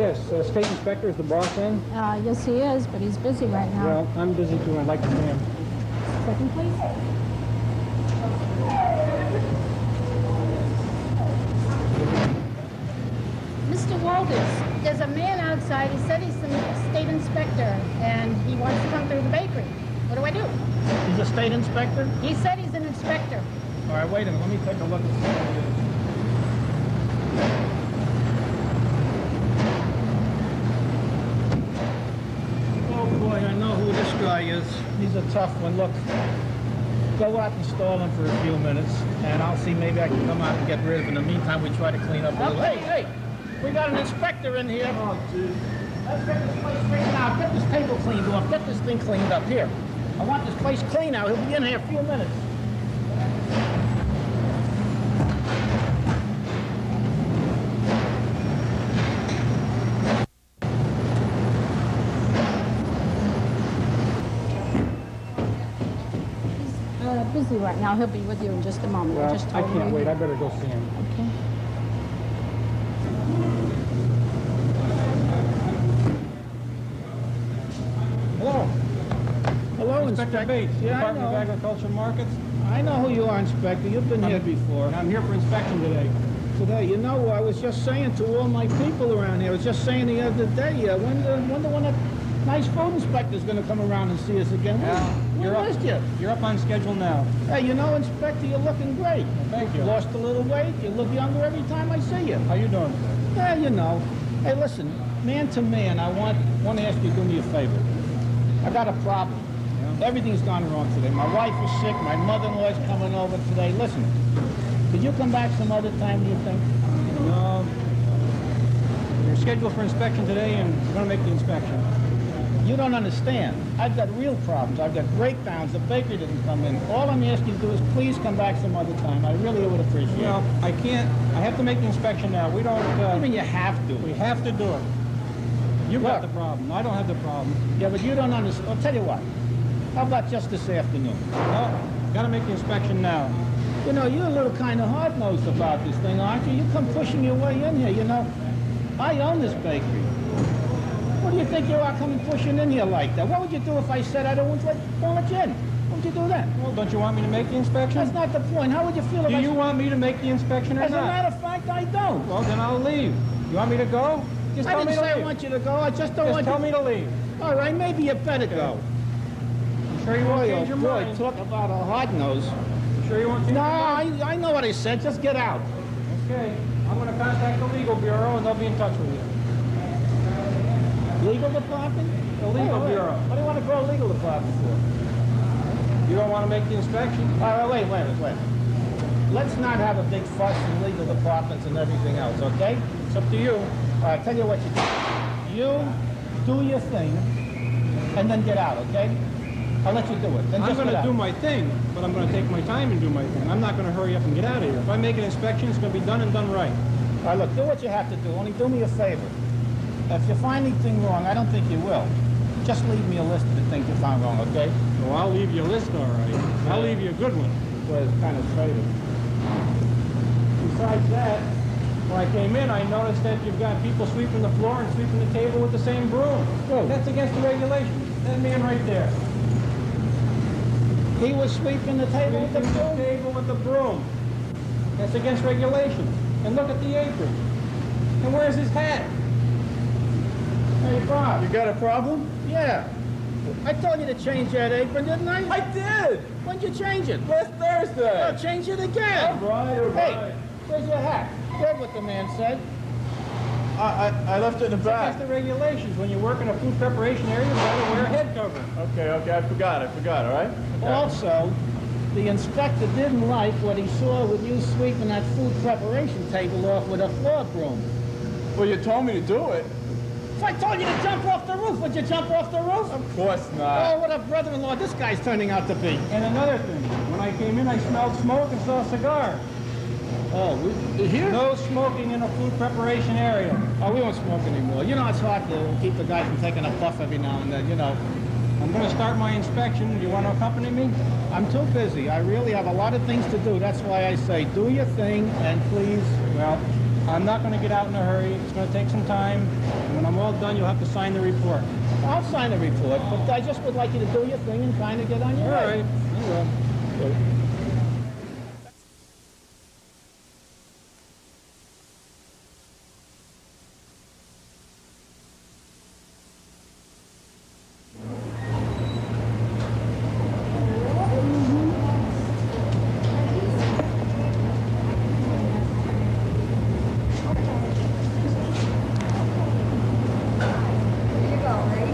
the state inspector, is the boss in? Uh, yes, he is, but he's busy right now. Well, I'm busy too, I'd like to see him. Second, please. Mr. Walters, there's a man outside. He said he's the state inspector, and he wants to come through the bakery. What do I do? He's a state inspector? He said he's an inspector. All right, wait a minute, let me take a look and see what it is. Oh boy, I know who this guy is. He's a tough one. Look, go out and stall him for a few minutes, and I'll see maybe I can come out and get rid of him. In the meantime, we try to clean up a little. Hey, hey, we got an inspector in here. Oh, dude. Let's get this place straightened out. Get this table cleaned off. Get this thing cleaned up. Here. I want this place clean out. He'll be in here a few minutes. Busy right now. He'll be with you in just a moment. I Well, just I told him can't he- wait. I better go see him. Okay. Hello. Hello, Inspector Inspector. Bates, Yeah, I Department of know. Agriculture Markets. I know who you are, Inspector. You've been here before. I'm here for inspection today. Today, you know, I was just saying to all my people around here, I was just saying the other day, uh, when the, when the one that nice food inspector's gonna come around and see us again. We- you're We up. missed you. You're up on schedule now. Hey, you know, Inspector, you're looking great. Thank you. Lost a little weight. You look younger every time I see you. How you doing? Yeah, you know. Hey, listen, man to man, I want want to ask you to do me a favor. I got a problem. Everything's gone wrong today. My wife is sick. My mother-in-law's coming over today. Listen, could you come back some other time, do you think? No. You're scheduled for inspection today, and we're going to make the inspection. You don't understand. I've got real problems. I've got breakdowns. The bakery didn't come in. All I'm asking you to do is please come back some other time. I really would appreciate You it. know, I can't. I have to make the inspection now. We don't. I Uh, mean, you have to. we have to do it. You've got the problem. I don't have the problem. Yeah, but you don't understand. I'll tell you what. How about just this afternoon? No, got to make the inspection now. You know, you're a little kind of hard-nosed about this thing, aren't you? You come pushing your way in here, you know. I own this bakery. Do you think you are coming pushing in here like that? What would you do if I said I don't want to let, you in? What would you do then? Well, don't you want me to make the inspection? That's not the point. How would you feel if Do I you want me to make the inspection or As a matter of fact, I don't. Well, then I'll leave. You want me to go? Just I tell didn't to say I want you to go. I just don't Just want tell you... Tell me to leave. All right, maybe you better go. You sure you won't Boy, oh change your boy, mind? talk about a hard nose. You sure you won't change No, your mind? I, I know what I said. Just get out. Okay, I'm gonna contact the legal bureau and they'll be in touch with you. Legal department? The legal oh, Wait, wait. bureau. What do you want to grow a legal department for? You don't wanna make the inspection? All right, wait, wait, wait. Let's not have a big fuss in legal departments and everything else, okay? It's up to you. All right, tell you what you do. You do your thing, and then get out, okay? I'll let you do it. Then I'm just gonna do my thing, but I'm gonna take my time and do my thing. I'm not gonna hurry up and get out of here. If I make an inspection, it's gonna be done and done right. All right, look, do what you have to do. Only do me a favor. If you find anything wrong, I don't think you will. Just leave me a list of the things you found wrong, okay? So I'll leave you a list, all right. I'll leave you a good one. Well, it's kind of traded. Besides that, when I came in, I noticed that you've got people sweeping the floor and sweeping the table with the same broom. Who? That's against the regulations. That man right there. He was sweeping the table with the Sweeping the broom. table with the broom. That's against regulations. And look at the apron. And where's his hat? Hey, Bob. You got a problem? Yeah. I told you to change that apron, didn't I? I did! When'd you change it? Last Thursday! Well, change it again. All right, all Hey, right. where's your hat? Heard what the man said. I, I, I left it in the That's back. the regulations. When you work in a food preparation area, you gotta wear a head cover. Okay, okay, I forgot, I forgot, all right? Okay. Also, the inspector didn't like what he saw with you sweeping that food preparation table off with a floor broom. Well, you told me to do it. If I told you to jump off the roof, would you jump off the roof? Of course not. Oh, what a brother-in-law this guy's turning out to be. And another thing, when I came in, I smelled smoke and saw a cigar. Oh, we, here? No smoking in a food preparation area. Oh, we won't smoke anymore. You know, it's hard to keep the guy from taking a puff every now and then, you know. I'm gonna start my inspection. Do you want to accompany me? I'm too busy. I really have a lot of things to do. That's why I say, do your thing, and please, Well, I'm not going to get out in a hurry. It's going to take some time. And when I'm all done, you'll have to sign the report. I'll sign the report, but I just would like you to do your thing and kind of get on your All way. right. I will.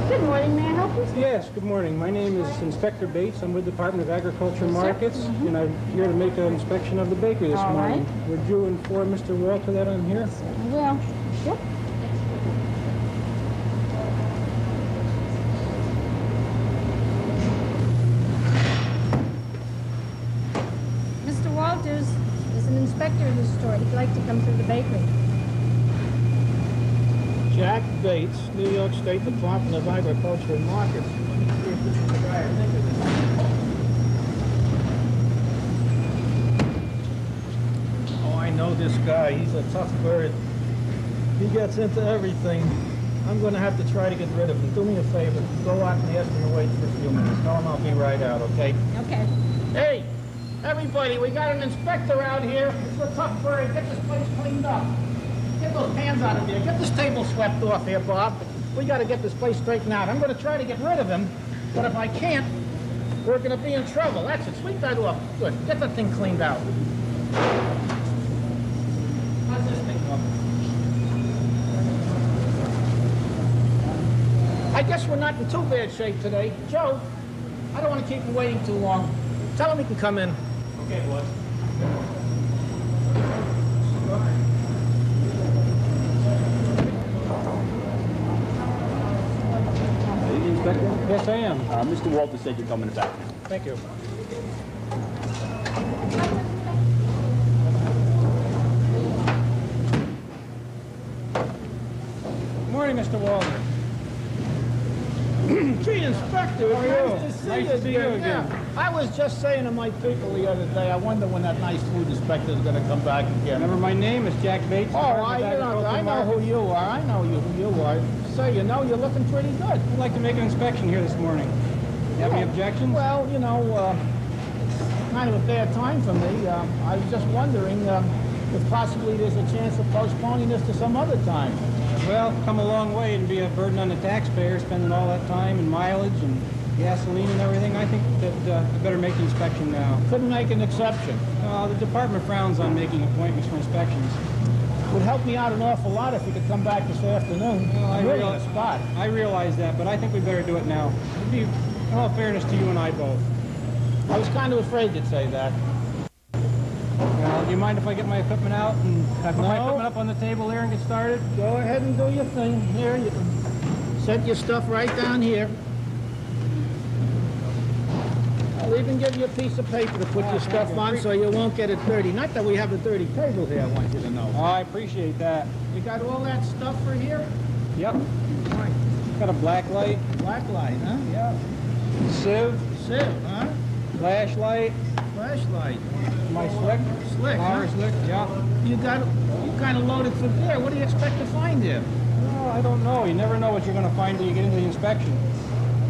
Good morning, may I help you? Yes, good morning. My name is Inspector Bates. I'm with the Department of Agriculture Markets, mm-hmm. and I'm here to make an inspection of the bakery this All right. morning. Would you inform Mr. Walter that I'm here? Well, yep. Mr. Walters is an inspector in the store. He'd like to come through the bakery. New York State Department of Agriculture and Markets. Let me see if this is the guy I think it is. Oh, I know this guy. He's a tough bird. He gets into everything. I'm going to have to try to get rid of him. Do me a favor. Go out and ask him to wait for a few minutes. Tell him I'll be right out, okay? Okay. Hey, everybody, we got an inspector out here. It's a tough bird. Get this place cleaned up. Those hands out of there. Get this table swept off here, Bob. We got to get this place straightened out. I'm going to try to get rid of him, but if I can't, we're going to be in trouble. That's it. Sweep that off. Good. Get that thing cleaned out. How's this thing look? I guess we're not in too bad shape today. Joe, I don't want to keep him waiting too long. Tell him he can come in. Okay, boss. Inspector? Yes, I am. Uh, Mr. Walter said you're coming back. Thank you. Good morning, Mr. Walter. Gee, Inspector, How are it's you? nice to see Nice you to see you again. again. Yeah. I was just saying to my people the other day, I wonder when that nice food inspector is going to come back again. Remember, my name is Jack Bates. Oh, I, you know, I know who you are. I know you who you are. Say, you know, you're looking pretty good. I'd like to make an inspection here this morning. You have any objections? Well, you know, uh, it's kind of a bad time for me. Um, I was just wondering um, if possibly there's a chance of postponing this to some other time. Well, come a long way and be a burden on the taxpayer, spending all that time and mileage and gasoline and everything. I think that uh, I better make the inspection now. Couldn't make an exception. Uh, the department frowns on making appointments for inspections. Would help me out an awful lot if you could come back this afternoon. Well, I really realize- spot. I realize that, but I think we better do it now. It'd be, in all fairness to you and I both. I was kind of afraid you'd say that. Well, do you mind if I get my equipment out and I put my equipment up on the table there and get started? Go ahead and do your thing. Here, you can set your stuff right down here. I'll even give you a piece of paper to put Oh, your stuff you. on so you won't get it dirty. Not that we have a dirty table here, I want you to know. Oh, I appreciate that. You got all that stuff for here? Yep. Right. Got a black light, Black light, huh? Yeah. sieve, Sieve, huh? flashlight, Flashlight. my slick, Slick, power huh? slick, yeah. You got, you kind of loaded for there. What do you expect to find there? Well, I don't know. You never know what you're going to find till you get into the inspection.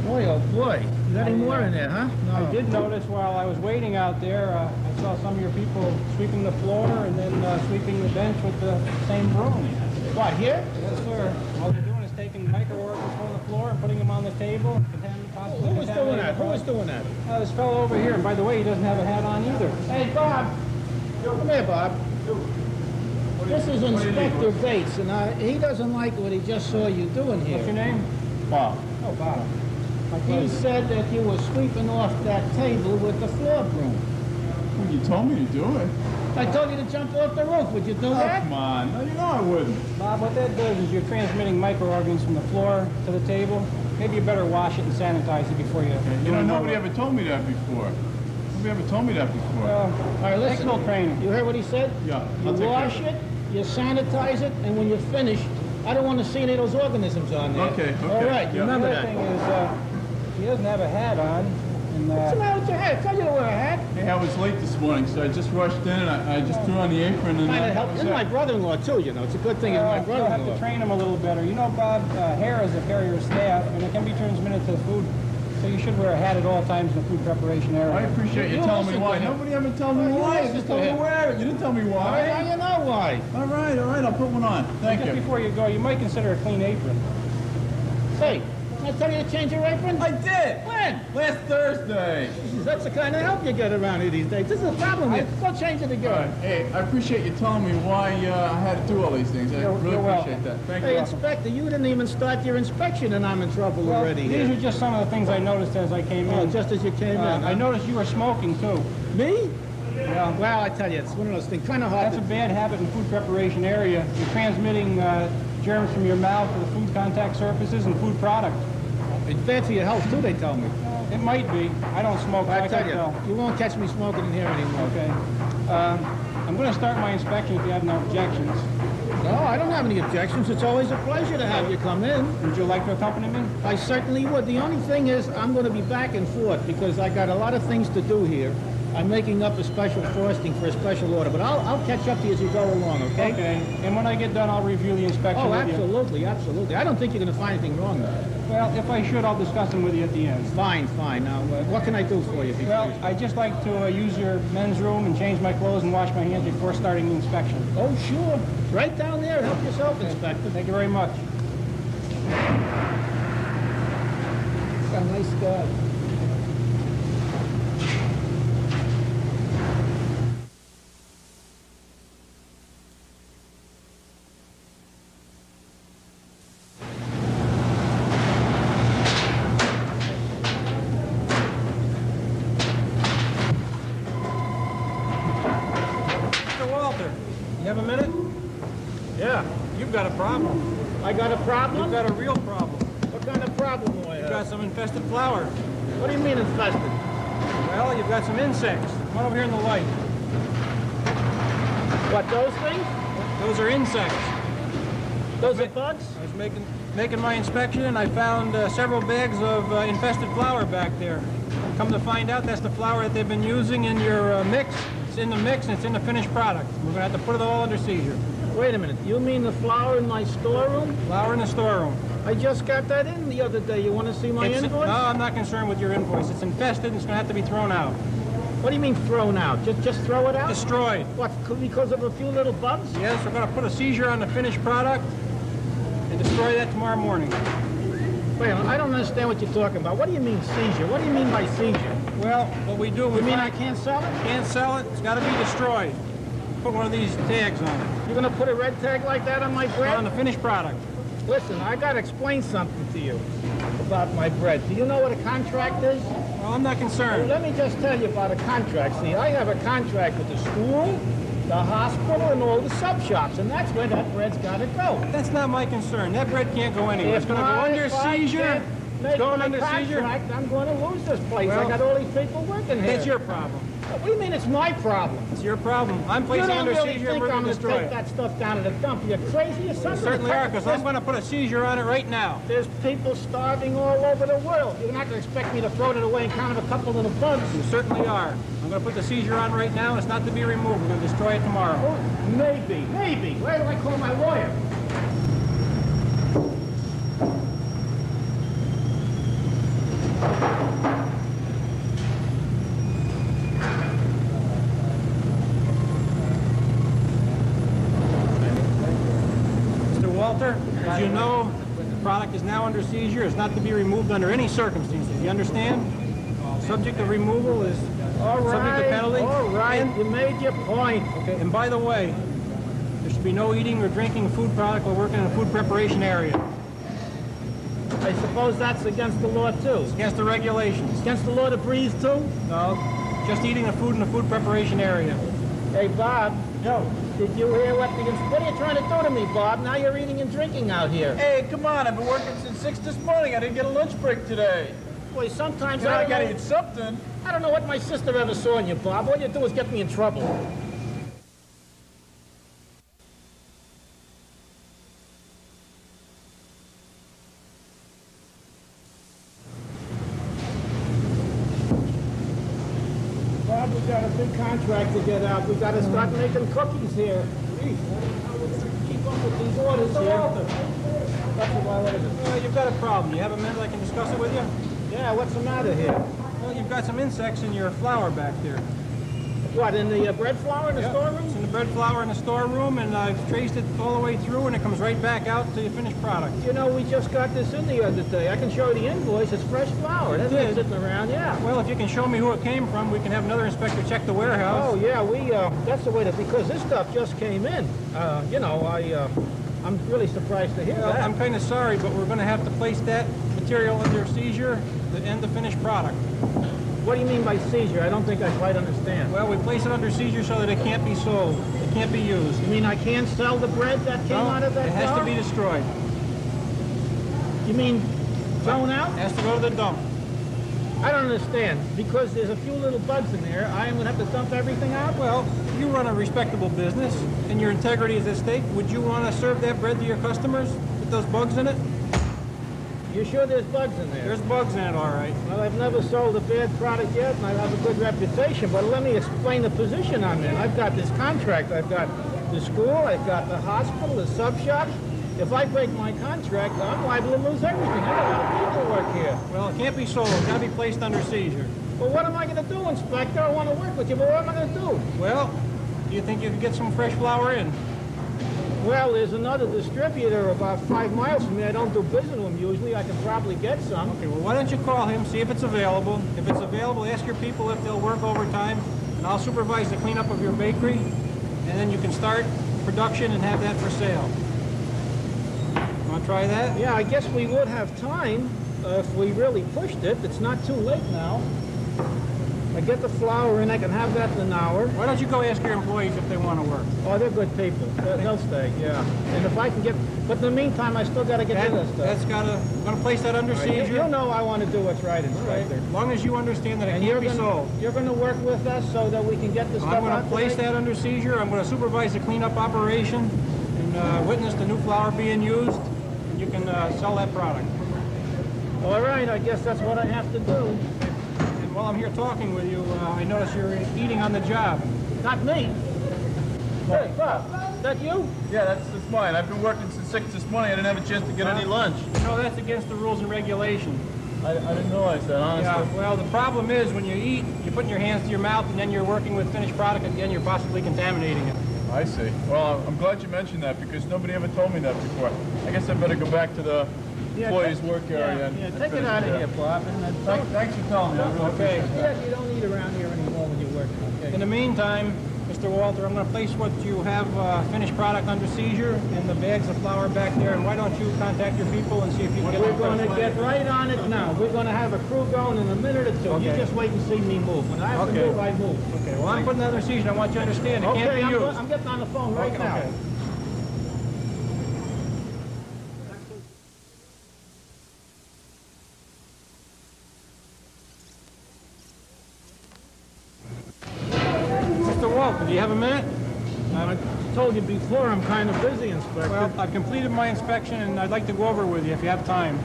Boy, oh boy. You got any more in there, huh? No. I did notice while I was waiting out there, uh, I saw some of your people sweeping the floor and then uh, sweeping the bench with the same broom. What, here? Yes, sir. All they're doing is taking microorganisms from the floor and putting them on the table. contamin- possibly Who was doing that? Who was doing that? Uh, this fellow over here, and by the way, he doesn't have a hat on either. Hey, Bob. Come here, Bob. This is Inspector Bates, and uh, he doesn't like what he just saw you doing here. What's your name? Bob. Oh, Bob. My He said that you were sweeping off that table with the floor broom. Well, you told me to do it. I told you to jump off the roof. Would you do Oh, that? come on. No, you know I wouldn't. Bob, what that does is you're transmitting microorganisms from the floor to the table. Maybe you better wash it and sanitize it before you. You know, nobody ever told me that before. Nobody ever told me that before. Uh, All right, listen. a little training. You heard what he said? Yeah, You I'll take care wash of it, you sanitize it, and when you're finished, I don't want to see any of those organisms on there. Okay, okay, All right, yeah. remember that. thing is, uh, he doesn't have a hat on. And What's the uh, matter with your hat? Tell you to wear a hat. Hey, I was late this morning, so I just rushed in and I, I just threw on the apron and Kind that of help. was He's my brother-in-law too, you know. It's a good thing he's my uh, you'll have to train him a little better. You know, Bob, uh, hair is a carrier of staph, and it can be transmitted to the food. So you should wear a hat at all times in the food preparation area. I appreciate you You telling me why. Nobody ever told me You why. listen Just to told me to him. wear it. You didn't tell me All right, now why. you know why. All right, all right, I'll put one on. Thank Just you. before you go, you might consider a clean apron. Hey, did I tell you to change your apron? I did. When? Last Thursday. That's the kind of help you get around here these days. This is a problem here. Go change it All right. again. Hey, I appreciate you telling me why uh, I had to do all these things. I You're- really you're welcome. appreciate that. Thank Hey, you. Inspector, you didn't even start your inspection and I'm in trouble Well, already these here. are just some of the things I noticed as I came Oh, in. just as you came Uh, in. I noticed you were smoking too. Me? Yeah. Well, I tell you, it's one of those things, kind of hard That's a bad habit in food preparation area. You're transmitting uh, germs from your mouth to the food contact surfaces and food product. It's bad for your health too, they tell me. It might be. I don't smoke. I I tell you, you won't catch me smoking in here anymore. Okay. Um, I'm going to start my inspection if you have no objections. No, I don't have any objections. It's always a pleasure to have you come in. Would you like to accompany me? I certainly would. The only thing is, I'm going to be back and forth because I got a lot of things to do here. I'm making up a special frosting for a special order, but I'll, I'll catch up to you as you go along, okay? Okay. And when I get done, I'll review the inspection Oh, you. absolutely, absolutely. I don't think you're going to find anything wrong there. Well, if I should, I'll discuss them with you at the end. Fine, fine. Now, uh, what can I do for you? before Well, you- I'd just like to uh, use your men's room and change my clothes and wash my hands before starting the inspection. Oh, sure. Right down there. Help yourself, Inspector. Thank you very much. A nice guy. Got a You've got a real problem. What kind of problem do I You've got some infested flour. What do you mean infested? Well, you've got some insects. Come on over here in the light. What, those things? Those are insects. Those are bugs? I was making making my inspection and I found uh, several bags of uh, infested flour back there. Come to find out, that's the flour that they've been using in your uh, mix. It's in the mix and it's in the finished product. We're gonna have to put it all under seizure. Wait a minute. You mean the flour in my storeroom? Flour in the storeroom. I just got that in the other day. You want to see my It's- invoice? No, I'm not concerned with your invoice. It's infested and it's gonna have to be thrown out. What do you mean thrown out? Just just throw it out? Destroyed. What, because of a few little bugs? Yes, we're gonna put a seizure on the finished product and destroy that tomorrow morning. Wait a minute. I don't understand what you're talking about. What do you mean seizure? What do you mean by seizure? Well, what we do, we You mean I can't sell it? can't sell it. It's gotta be destroyed. Put one of these tags on it. You're going to put a red tag like that on my bread? On the finished product. Listen, I got to explain something to you about my bread. Do you know what a contract is? Well, I'm not Well, concerned. let me just tell you about a contract. See, I have a contract with the school, the hospital, and all the sub shops, and that's where that bread's got to go. That's not my concern. That bread can't go anywhere. It's going to go under seizure. It's going under seizure. I'm going to lose this place. I got all these people working here. That's your problem. What do you mean it's my problem? It's your problem. I'm You placing don't under really seizure and think we're I'm going to destroy take it. that stuff down to the dump? You're crazy or something? Certainly are, because I'm going to put a seizure on it right now. There's people starving all over the world. You're not going to expect me to throw it away and count of a couple little bugs. You certainly are. I'm going to put the seizure on right now. It's not to be removed. We're going to destroy it tomorrow. Oh, maybe, maybe. Where do I call my lawyer? Mr. Walter, as you know, the product is now under seizure. is not to be removed under any circumstances. You understand? Subject of removal is All subject to penalty. all right. And- You made your point. Okay, and by the way, there should be no eating or drinking food product while working in a food preparation area. I suppose that's against the law, too. Against the regulations. Against the law to breathe, too? No, just eating the food in the food preparation area. Hey, Bob. Joe. Did you hear what the... What are you trying to do to me, Bob? Now you're eating and drinking out here. Hey, come on, I've been working since 6 this morning. I didn't get a lunch break today. Boy, sometimes You know, I I gotta know... eat something. I don't know what my sister ever saw in you, Bob. All you do is get me in trouble. up, we got a big contract to get out. We gotta start making cookies here. Geez, how we gonna keep up with these orders here? That's a while later. Well, you've got a problem. You have a minute I can discuss it with you? Yeah, what's the matter here? Well, you've got some insects in your flour back there. What, in the uh, bread flour in the Yep. storeroom? The bread flour in the storeroom, and I've traced it all the way through, and it comes right back out to your finished product. You know, we just got this in the other day. I can show you the invoice. It's fresh flour. That's been sitting around, yeah. Well, if you can show me who it came from, we can have another inspector check the warehouse. Oh, yeah, we, uh, that's the way to, because this stuff just came in. Uh, you know, I, uh, I'm really surprised to hear Well, that. I'm kind of sorry, but we're going to have to place that material under seizure to end the finished product. What do you mean by seizure? I don't think I quite understand. Well, we place it under seizure so that it can't be sold. It can't be used. You mean I can't sell the bread that came No, out of that It has to be destroyed. You mean thrown out? It has to go to the dump. I don't understand. Because there's a few little bugs in there, I am gonna have to dump everything out? Well, you run a respectable business, and your integrity is at stake. Would you want to serve that bread to your customers with those bugs in it? You sure there's bugs in there? There's bugs in it, all right. Well, I've never sold a bad product yet, and I have a good reputation, but let me explain the position I'm in. I've got this contract. I've got the school, I've got the hospital, the sub shop. If I break my contract, I'm liable to lose everything. I got a lot of people work here. Well, it can't be sold. It's got to be placed under seizure. Well, what am I going to do, Inspector? I want to work with you, but what am I going to do? Well, do you think you could get some fresh flour in? Well, there's another distributor about five miles from me. I don't do business with him usually. I can probably get some. Okay, well, why don't you call him, see if it's available. If it's available, ask your people if they'll work overtime, and I'll supervise the cleanup of your bakery, and then you can start production and have that for sale. Want to try that? Yeah, I guess we would have time uh, if we really pushed it. It's not too late now. I get the flour in, I can have that in an hour. Why don't you go ask your employees if they want to work? Oh, they're good people. They'll they'll stay, yeah. And if I can get, but in the meantime, I still got to get That, rid of stuff. that's got to, I'm going to place that under You- You seizure. know I want to do what's right, Right. Inspector. As long as you understand that it And can't you're be gonna, sold. you're gonna work with us so that we can get this done. I'm going to place today? that under seizure. I'm going to supervise the cleanup operation and uh, witness the new flour being used. And you can uh, sell that product. All right, I guess that's what I have to do. While I'm here talking with you, uh, I notice you're eating on the job. Not me. Hey, Bob, is that you? Yeah, that's, that's mine. I've been working since six this morning. I didn't have a chance to get any lunch. No, that's against the rules and regulations. I, I didn't realize that, honestly. Yeah, well, the problem is when you eat, you're putting your hands to your mouth and then you're working with finished product and then you're possibly contaminating it. I see. Well, I'm glad you mentioned that because nobody ever told me that before. I guess I better go back to the Yeah, employees' take- work area. and- yeah, take it out of here, Bob. And uh, Thank- Thanks for telling me. I really Okay. appreciate that. yeah, you don't need around here anymore when you're working, okay? In the meantime, Mr. Walter, I'm going to place what you have uh, finished product under seizure in the bags of flour back there. And why don't you contact your people and see if you can get We're going to get right on it now. We're going to have a crew going in a minute or two. Okay. You just wait and see me move. When I have Okay. to move, I move. Okay, well, I'm putting that under seizure. I want you to understand it can't Okay, be I'm, used. I'm getting on the phone right Okay, now. okay. Mr. Walter, do you have a minute? I before, I'm kind of busy, Inspector. Well, I've completed my inspection and I'd like to go over with you if you have time.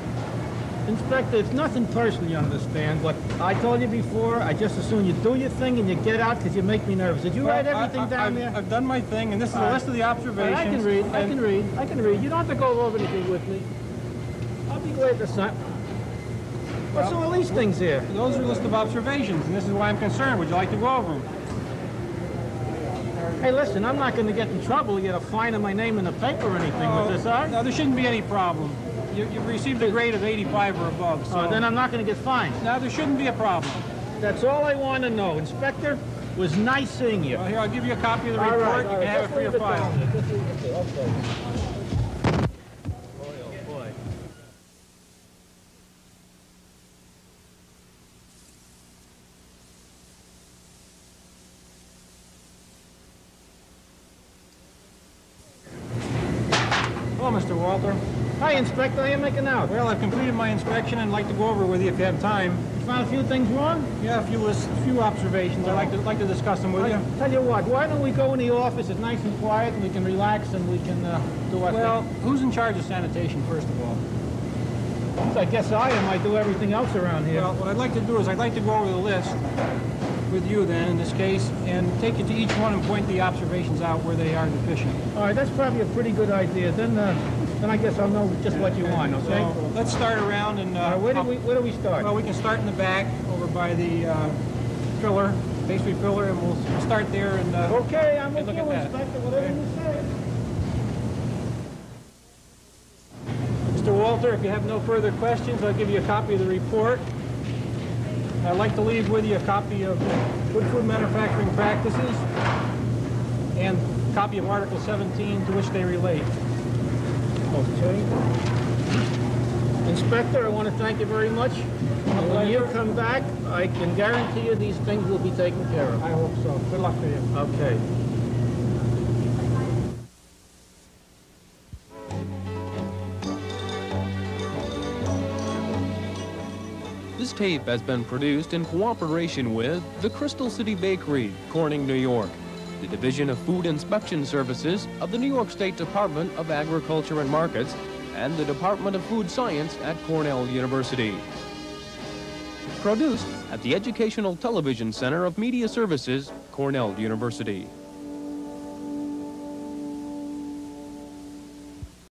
Inspector, it's nothing personal, you understand, but I told you before, I just assume you do your thing and you get out because you make me nervous. Did you write Well, I- everything I- down I've- there? I've done my thing, and this is All right. list of the All right, observations. I can read, I can read, I can read. You don't have to go over anything with me. I'll be glad to sign. What's all these things here? Those are a list of observations, and this is why I'm concerned. Would you like to go over them? Hey, listen, I'm not going to get in trouble, get a fine of my name in the paper or anything with this, all right? No, there shouldn't be any problem. You, you've received a grade of 85 or above, so Oh, then I'm not going to get fined. now there shouldn't be a problem. That's all I want to know. Inspector, was nice seeing you. Well, here, I'll give you a copy of the All report. right, you can right. have it for your leave it file. down there. Just leave it there. Okay. Boy, oh boy. Hello, Mr. Walter. Hi, Inspector. How you making out? Well, I've completed my inspection and I'd like to go over with you if you have time. You found a few things wrong? Yeah, a few, a few observations. I'd like to, like to discuss them with I you. tell you what, why don't we go in the office? It's nice and quiet, and we can relax, and we can uh, do our Well, thing. who's in charge of sanitation, first of all? I guess I am. I do everything else around here. Well, what I'd like to do is I'd like to go over the list with you then, in this case, and take you to each one and point the observations out where they are deficient. All right, that's probably a pretty good idea. Then, uh, then I guess I'll know just what you want, okay? So let's start around and... Uh, where do we, where do we start? Well, we can start in the back, over by the uh, filler, pastry filler, and we'll we'll start there and... Uh, Okay, I'm with look you, at. Inspector, whatever Okay. you say. Mr. Walter, if you have no further questions, I'll give you a copy of the report. I'd like to leave with you a copy of Good Food Manufacturing Practices and a copy of Article 17 to which they relate. Okay. Inspector, I want to thank you very much. When you come back, I can guarantee you these things will be taken care of. I hope so. Good luck to you. Okay. This tape has been produced in cooperation with the Crystal City Bakery, Corning, New York, the Division of Food Inspection Services of the New York State Department of Agriculture and Markets, and the Department of Food Science at Cornell University. Produced at the Educational Television Center of Media Services, Cornell University.